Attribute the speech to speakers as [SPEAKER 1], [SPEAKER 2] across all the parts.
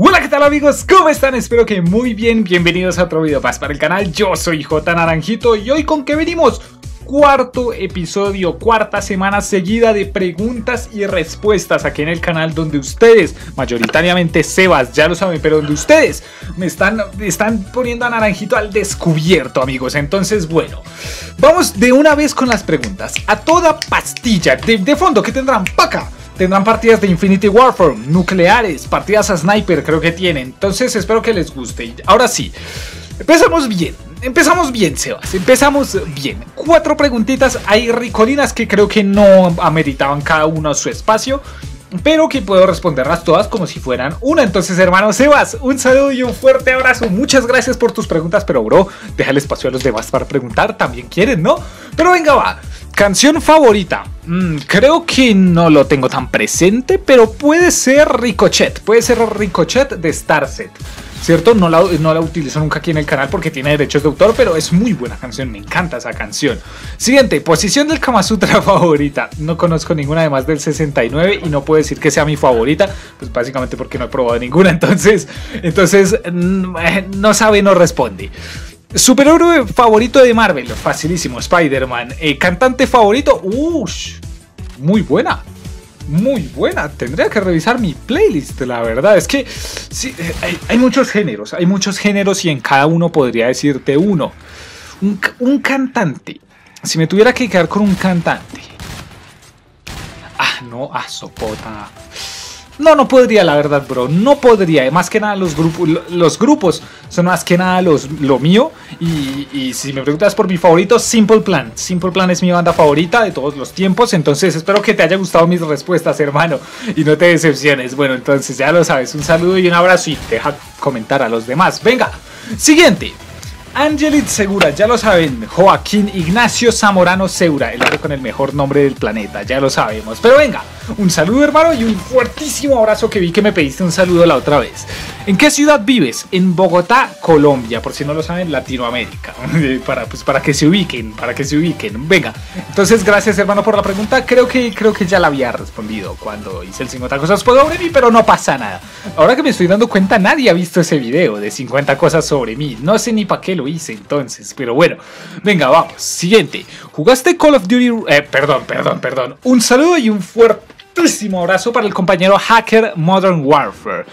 [SPEAKER 1] Hola, ¿qué tal amigos? ¿Cómo están? Espero que muy bien. Bienvenidos a otro video más para el canal. Yo soy J Naranjito y hoy con qué venimos? Cuarto episodio, cuarta semana seguida de preguntas y respuestas aquí en el canal donde ustedes, mayoritariamente Sebas, ya lo saben, pero donde ustedes me están, están poniendo a Naranjito al descubierto, amigos. Entonces, bueno, vamos de una vez con las preguntas. A toda pastilla de, de fondo que tendrán paca Tendrán partidas de Infinity Warfare, nucleares, partidas a sniper creo que tienen. Entonces espero que les guste. Ahora sí, empezamos bien. Empezamos bien, Sebas. Empezamos bien. Cuatro preguntitas. Hay ricolinas que creo que no ameritaban cada uno su espacio. Pero que puedo responderlas todas como si fueran una. Entonces, hermano Sebas, un saludo y un fuerte abrazo. Muchas gracias por tus preguntas. Pero, bro, deja espacio a los demás para preguntar. También quieren, ¿no? Pero venga, va. Canción favorita. Mm, creo que no lo tengo tan presente, pero puede ser Ricochet. Puede ser Ricochet de Starset. ¿Cierto? No la, no la utilizo nunca aquí en el canal porque tiene derechos de autor, pero es muy buena canción. Me encanta esa canción. Siguiente, posición del Kama Sutra favorita. No conozco ninguna además del 69 y no puedo decir que sea mi favorita, pues básicamente porque no he probado ninguna. Entonces, entonces mm, eh, no sabe, no responde. Superhéroe favorito de Marvel, facilísimo, Spider-Man. Eh, cantante favorito, uff, muy buena. Muy buena, tendría que revisar mi playlist, la verdad. Es que sí, eh, hay, muchos géneros, hay muchos géneros y en cada uno podría decirte uno. Un, cantante, si me tuviera que quedar con un cantante. Ah, no, ah, Sopota. No, no podría, la verdad, bro. No podría. Más que nada los grupos, los grupos son más que nada los, lo mío. Y, si me preguntas por mi favorito, Simple Plan. Simple Plan es mi banda favorita de todos los tiempos. Entonces espero que te haya gustado mis respuestas, hermano. Y no te decepciones. Bueno, entonces ya lo sabes. Un saludo y un abrazo. Y deja comentar a los demás. Venga, siguiente. Angelit Segura, ya lo saben, Joaquín Ignacio Zamorano Segura, el hombre con el mejor nombre del planeta, ya lo sabemos. Pero venga, un saludo hermano y un fuertísimo abrazo que vi que me pediste un saludo la otra vez. ¿En qué ciudad vives? En Bogotá, Colombia, por si no lo saben, Latinoamérica. para, pues, para que se ubiquen, para que se ubiquen. Venga, entonces gracias hermano por la pregunta. Creo que, creo que ya la había respondido cuando hice el 50 cosas sobre mí, pero no pasa nada. Ahora que me estoy dando cuenta, nadie ha visto ese video de 50 cosas sobre mí. No sé ni para qué lo hice entonces, pero bueno. Venga, vamos. Siguiente. ¿Jugaste Call of Duty? Eh, perdón, perdón, perdón. Un saludo y un fuerte abrazo para el compañero Hacker Modern Warfare.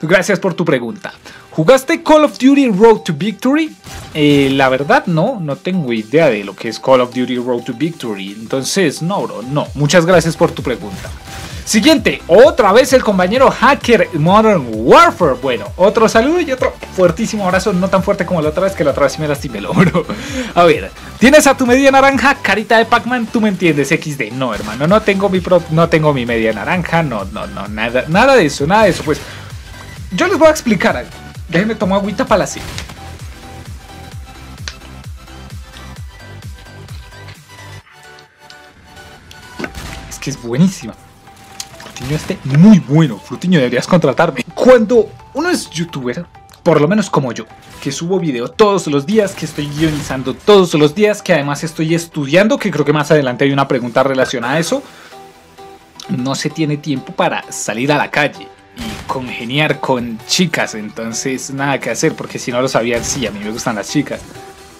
[SPEAKER 1] Gracias por tu pregunta. ¿Jugaste Call of Duty Road to Victory? Eh, la verdad no, no tengo idea de lo que es Call of Duty Road to Victory. Entonces, no, bro, no. Muchas gracias por tu pregunta. Siguiente, otra vez el compañero hacker Modern Warfare. Bueno, otro saludo y otro fuertísimo abrazo, no tan fuerte como la otra vez, que la otra vez me lastimé el hombro. A ver, tienes a tu media naranja, carita de Pac-Man, tú me entiendes, XD. No, hermano, no tengo mi no tengo mi media naranja, no, no, no, nada, nada de eso, nada de eso. Pues yo les voy a explicar. Déjenme tomar agüita para la Es que es buenísima. Frutiño este muy bueno. Frutiño, deberías contratarme. Cuando uno es youtuber, por lo menos como yo, que subo video todos los días, que estoy guionizando todos los días, que además estoy estudiando, que creo que más adelante hay una pregunta relacionada a eso, no se tiene tiempo para salir a la calle y congeniar con chicas, entonces nada que hacer, porque si no lo sabían, sí, a mí me gustan las chicas.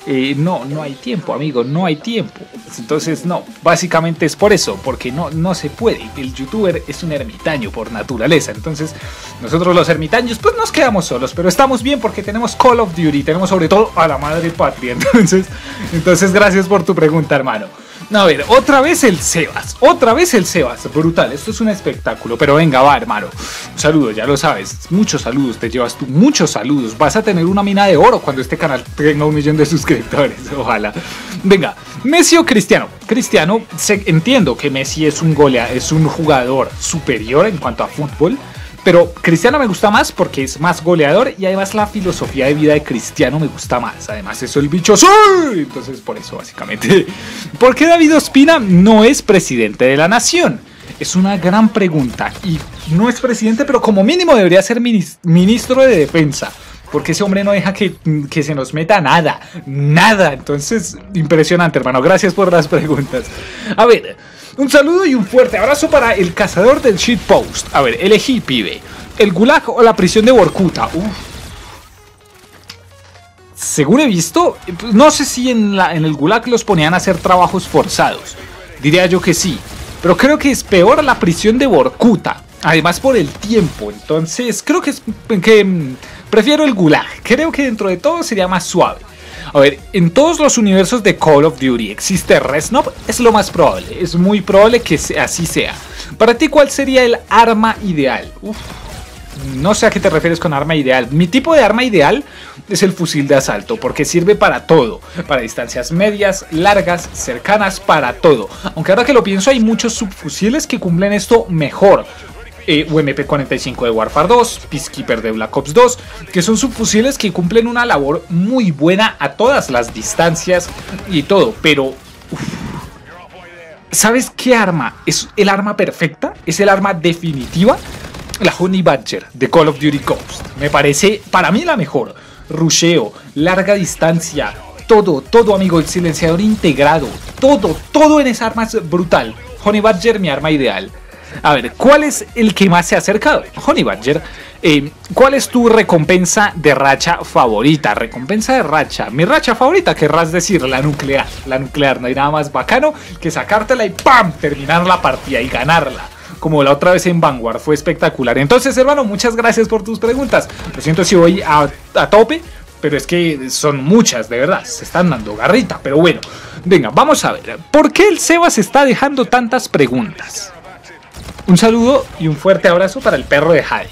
[SPEAKER 1] Eh, no, no hay tiempo, amigo, no hay tiempo. Entonces, no, básicamente es por eso, porque no, no se puede. El youtuber es un ermitaño por naturaleza. Entonces, nosotros los ermitaños, pues nos quedamos solos, pero estamos bien porque tenemos Call of Duty, tenemos sobre todo a la madre patria. Entonces, entonces gracias por tu pregunta, hermano. A ver, otra vez el Sebas, otra vez el Sebas, brutal, esto es un espectáculo, pero venga, va hermano, un saludo, ya lo sabes, muchos saludos, te llevas tú, muchos saludos, vas a tener una mina de oro cuando este canal tenga un millón de suscriptores, ojalá. Venga, Messi o Cristiano, Cristiano, entiendo que Messi es un golea, es un jugador superior en cuanto a fútbol, pero Cristiano me gusta más porque es más goleador y además la filosofía de vida de Cristiano me gusta más. Además, eso el bicho soy. Entonces, por eso, básicamente. ¿Por qué David Ospina no es presidente de la nación? Es una gran pregunta. Y no es presidente, pero como mínimo debería ser ministro de defensa. Porque ese hombre no deja que, que, se nos meta nada, nada. Entonces, impresionante, hermano. Gracias por las preguntas. A ver, un saludo y un fuerte abrazo para el cazador del shitpost. A ver, elegí, pibe. ¿El Gulag o la prisión de Borkuta? Según he visto, pues, no sé si en el Gulag los ponían a hacer trabajos forzados. Diría yo que sí. Pero creo que es peor la prisión de Borkuta. Además por el tiempo. Entonces creo que, es, que mm, prefiero el Gulag. Creo que dentro de todo sería más suave. A ver, en todos los universos de Call of Duty existe Resnop, es lo más probable, es muy probable que así sea. Para ti, ¿cuál sería el arma ideal? Uf, no sé a qué te refieres con arma ideal. Mi tipo de arma ideal es el fusil de asalto, porque sirve para todo, para distancias medias, largas, cercanas, para todo. Aunque ahora que lo pienso hay muchos subfusiles que cumplen esto mejor. Eh, UMP-45 de Warfare 2, Peacekeeper de Black Ops 2, que son subfusiles que cumplen una labor muy buena a todas las distancias y todo, pero... ¿Sabes qué arma es el arma perfecta? Es el arma definitiva. La Honey Badger de Call of Duty Ghost. Me parece para mí la mejor. Rusheo, larga distancia, todo, todo amigo, el silenciador integrado, todo, todo en esa arma es brutal. Honey Badger, mi arma ideal. A ver, ¿cuál es el que más se ha acercado? Honey Badger. Eh, ¿Cuál es tu recompensa de racha favorita? Recompensa de racha. Mi racha favorita, querrás decir, la nuclear. La nuclear, no hay nada más bacano que sacártela y ¡pam! terminar la partida y ganarla como la otra vez en Vanguard. Fue espectacular. Entonces, hermano, muchas gracias por tus preguntas. Lo siento si voy a, a, tope, pero es que son muchas, de verdad. Se están dando garrita, pero bueno. Venga, vamos a ver. ¿Por qué el Sebas está dejando tantas preguntas? Un saludo y un fuerte abrazo para el perro de Jade.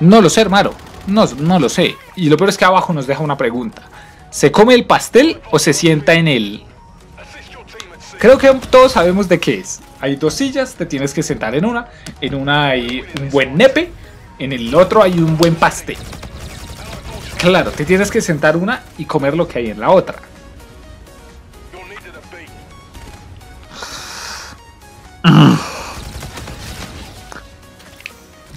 [SPEAKER 1] No lo sé, hermano. No, no lo sé. Y lo peor es que abajo nos deja una pregunta. ¿Se come el pastel o se sienta en él? Creo que todos sabemos de qué es. Hay dos sillas, te tienes que sentar en una. En una hay un buen nepe. En el otro hay un buen pastel. Claro, te tienes que sentar una y comer lo que hay en la otra.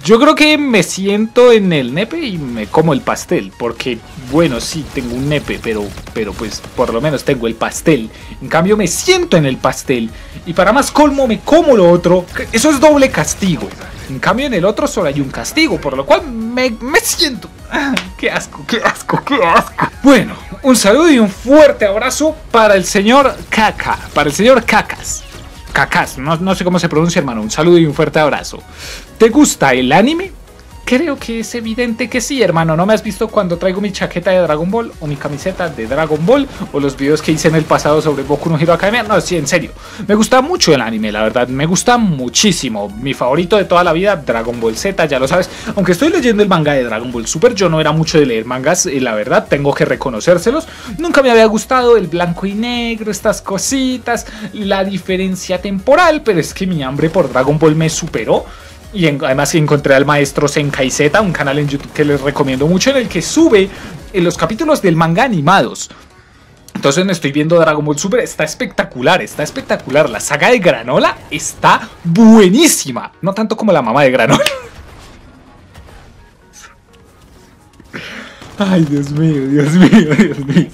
[SPEAKER 1] Yo creo que me siento en el nepe y me como el pastel, porque bueno, sí, tengo un nepe, pero, pero pues por lo menos tengo el pastel. En cambio me siento en el pastel y para más colmo me como lo otro. Eso es doble castigo. En cambio en el otro solo hay un castigo, por lo cual me, me siento... Ah, ¡Qué asco, qué asco, qué asco! Bueno, un saludo y un fuerte abrazo para el señor Caca, para el señor Cacas. Cacas, no, no sé cómo se pronuncia hermano, un saludo y un fuerte abrazo. ¿Te gusta el anime? Creo que es evidente que sí, hermano. ¿No me has visto cuando traigo mi chaqueta de Dragon Ball o mi camiseta de Dragon Ball o los videos que hice en el pasado sobre Boku no Hero Academia? No, sí, en serio. Me gusta mucho el anime, la verdad. Me gusta muchísimo. Mi favorito de toda la vida, Dragon Ball Z, ya lo sabes. Aunque estoy leyendo el manga de Dragon Ball Super, yo no era mucho de leer mangas, y la verdad, tengo que reconocérselos. Nunca me había gustado el blanco y negro, estas cositas, la diferencia temporal, pero es que mi hambre por Dragon Ball me superó. Y además encontré al maestro Senkai Z, un canal en YouTube que les recomiendo mucho, en el que sube en los capítulos del manga animados. Entonces me estoy viendo Dragon Ball Super, está espectacular, está espectacular. La saga de Granola está buenísima. No tanto como la mamá de Granola. Ay, Dios mío, Dios mío, Dios mío.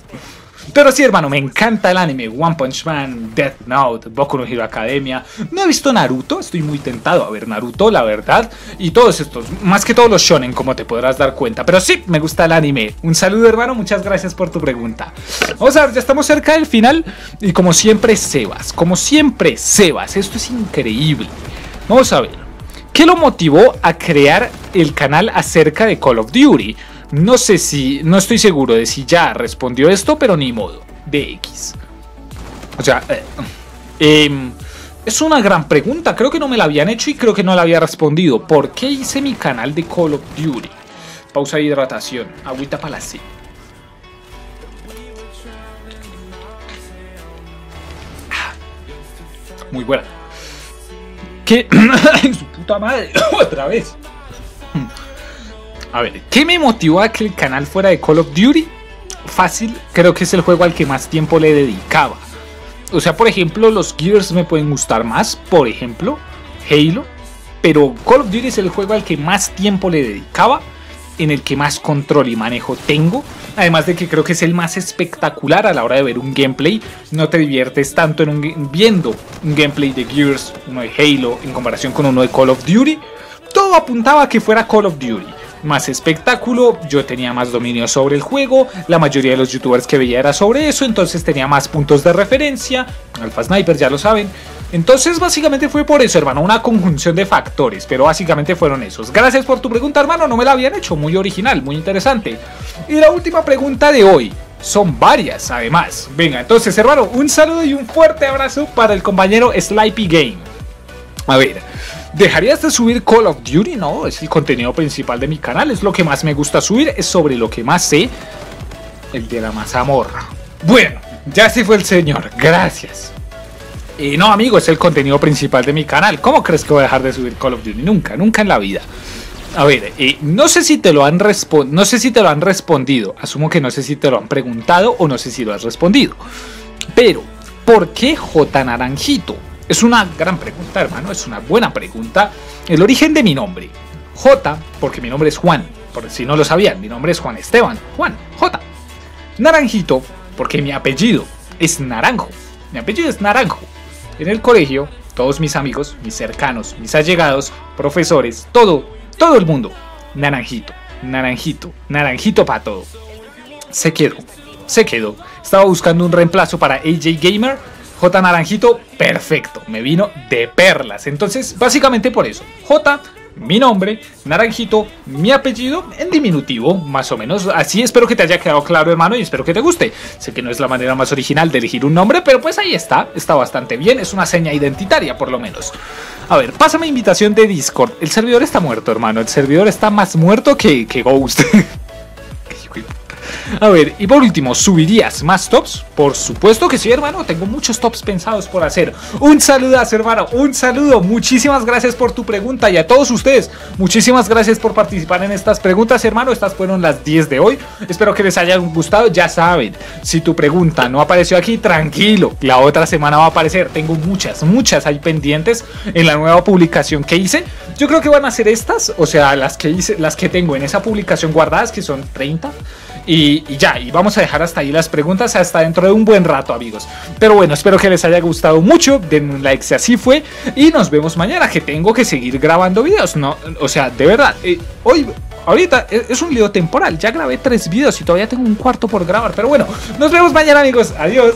[SPEAKER 1] Pero sí, hermano, me encanta el anime. One Punch Man, Death Note, Boku no Hero Academia. No he visto Naruto, estoy muy tentado a ver Naruto, la verdad. Y todos estos, más que todos los shonen, como te podrás dar cuenta. Pero sí, me gusta el anime. Un saludo, hermano, muchas gracias por tu pregunta. Vamos a ver, ya estamos cerca del final. Y como siempre, Sebas. Como siempre, Sebas. Esto es increíble. Vamos a ver. ¿Qué lo motivó a crear el canal acerca de Call of Duty? No sé si, no estoy seguro de si ya respondió esto, pero ni modo. DX. O sea, eh, em, es una gran pregunta. Creo que no me la habían hecho y creo que no la había respondido. ¿Por qué hice mi canal de Call of Duty? Pausa de hidratación. Agüita para la C. Ah, muy buena. ¿Qué? en su puta madre. Otra vez. A ver, ¿qué me motivó a que el canal fuera de Call of Duty? Fácil, creo que es el juego al que más tiempo le dedicaba. O sea, por ejemplo, los Gears me pueden gustar más, por ejemplo, Halo. Pero Call of Duty es el juego al que más tiempo le dedicaba, en el que más control y manejo tengo. Además de que creo que es el más espectacular a la hora de ver un gameplay. No te diviertes tanto en un, viendo un gameplay de Gears, uno de Halo, en comparación con uno de Call of Duty todo apuntaba a que fuera Call of Duty. Más espectáculo, yo tenía más dominio sobre el juego, la mayoría de los youtubers que veía era sobre eso, entonces tenía más puntos de referencia, Alpha Sniper ya lo saben. Entonces básicamente fue por eso, hermano, una conjunción de factores, pero básicamente fueron esos. Gracias por tu pregunta, hermano, no me la habían hecho, muy original, muy interesante. Y la última pregunta de hoy, son varias además. Venga, entonces hermano, un saludo y un fuerte abrazo para el compañero Slipey Game. A ver, ¿dejarías de subir Call of Duty? No, es el contenido principal de mi canal, es lo que más me gusta subir, es sobre lo que más sé, el de la mazamorra. Bueno, ya se fue el señor, gracias. Y no, amigo, es el contenido principal de mi canal. ¿Cómo crees que voy a dejar de subir Call of Duty? Nunca, nunca en la vida. A ver, eh, no sé si te lo han no sé si te lo han respondido. Asumo que no sé si te lo han preguntado o no sé si lo has respondido. Pero, ¿por qué J Naranjito? Es una gran pregunta, hermano, es una buena pregunta. El origen de mi nombre. J, porque mi nombre es Juan. Por si no lo sabían, mi nombre es Juan Esteban. Juan, J. Naranjito, porque mi apellido es Naranjo. Mi apellido es Naranjo. En el colegio, todos mis amigos, mis cercanos, mis allegados, profesores, todo todo el mundo. Naranjito, naranjito, naranjito para todo. Se quedó, se quedó. Estaba buscando un reemplazo para AJ Gamer. J Naranjito, perfecto. Me vino de perlas. Entonces, básicamente por eso. J, mi nombre, Naranjito, mi apellido en diminutivo, más o menos. Así espero que te haya quedado claro, hermano, y espero que te guste. Sé que no es la manera más original de elegir un nombre, pero pues ahí está. Está bastante bien. Es una seña identitaria, por lo menos. A ver, pásame invitación de Discord. El servidor está muerto, hermano. El servidor está más muerto que, que Ghost. A ver, y por último, ¿subirías más tops? Por supuesto que sí, hermano. Tengo muchos tops pensados por hacer. Un saludazo, hermano. Un saludo. Muchísimas gracias por tu pregunta y a todos ustedes. Muchísimas gracias por participar en estas preguntas, hermano. Estas fueron las 10 de hoy. Espero que les hayan gustado. Ya saben, si tu pregunta no apareció aquí, tranquilo. La otra semana va a aparecer. Tengo muchas, muchas ahí pendientes en la nueva publicación que hice. Yo creo que van a ser estas, o sea, las que hice, las que tengo en esa publicación guardadas, que son 30. Y, ya, y vamos a dejar hasta ahí las preguntas hasta dentro de un buen rato, amigos. Pero bueno, espero que les haya gustado mucho. Den un like si así fue. Y nos vemos mañana, que tengo que seguir grabando videos. No, o sea, de verdad, eh, hoy ahorita e, es un lío temporal. Ya grabé tres videos y todavía tengo un cuarto por grabar. Pero bueno, nos vemos mañana, amigos. Adiós.